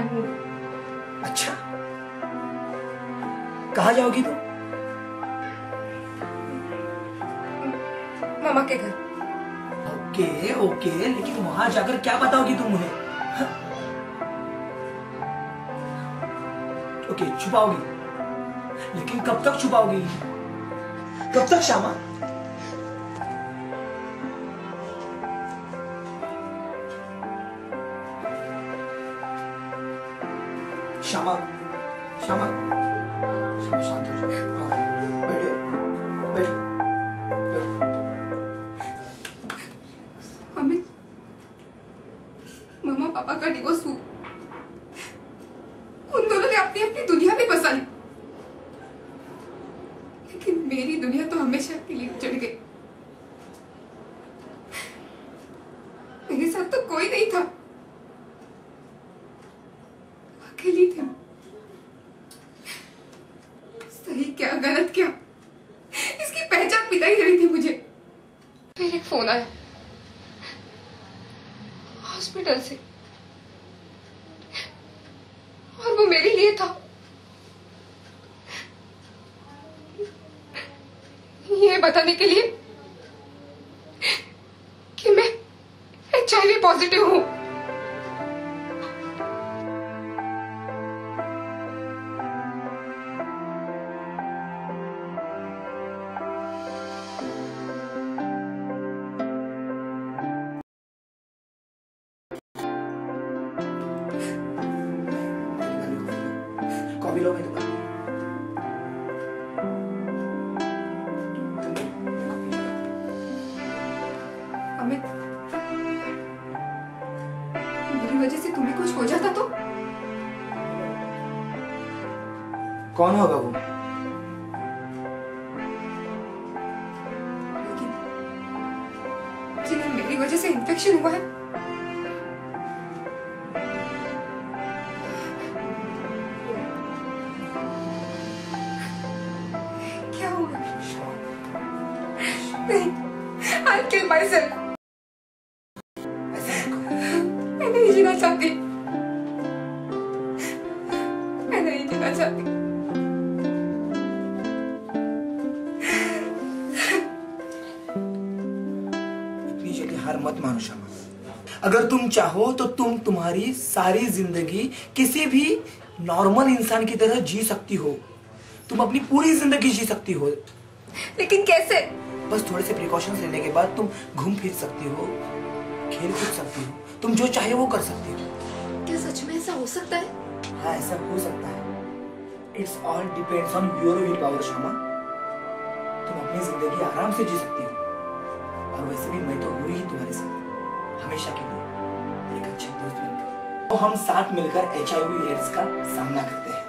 हूँ। अच्छा। कहा जाओगी तुम? मामा के घर। ओके ओके लेकिन वहाँ जाकर क्या बताओगी तुम उन्हें? हाँ। ओके छुपाओगी। लेकिन कब तक छुपाओगी? कब तक श्यामा? श्यामा श्यामा, शांत हो जाओ पापा का डिवोर्स उन दोनों ने अपनी अपनी दुनिया में बसा ली लेकिन मेरी दुनिया तो हमेशा के लिए उजड़ गई मेरे साथ तो कोई नहीं था अकेली थी। सही क्या, गलत क्या? इसकी पहचान मिला ही रही थी मुझे। फिर एक फ़ोन आया हॉस्पिटल से। और वो मेरे लिए था। ये बताने के लिए कि मैं एचआईवी पॉजिटिव हूँ। कॉफ़ी लो मैं अमित मेरी वजह से तुम्हें कुछ हो जाता तो? कौन होगा वो? लेकिन जिन्हें मेरी वजह से इन्फेक्शन हुआ है नहीं I'll kill myself. मैं नहीं जीना चाहती। मैं नहीं जीना चाहती। इतनी जल्दी हार मत मानो शर्मा। अगर तुम चाहो तो तुम तुम्हारी सारी ज़िंदगी किसी भी नॉर्मल इंसान की तरह जी सकती हो। तुम अपनी पूरी ज़िंदगी जी सकती हो। लेकिन कैसे? बस थोड़े से प्रिकॉशंस लेने के बाद तुम घूम फिर सकती हो खेल कूद सकती हो तुम जो चाहे वो कर सकती हो। क्या सच में ऐसा हो सकता है? हाँ ऐसा हो सकता है। It's all depends on your will power Sharma तुम अपनी ज़िंदगी आराम से जी सकती हो। और वैसे भी मैं तो हूँ ही तुम्हारे साथ हमेशा के लिए। एक अच्छे दोस्त बनकर। तो हम साथ मिलकर एच आई एड्स का सामना करते हैं।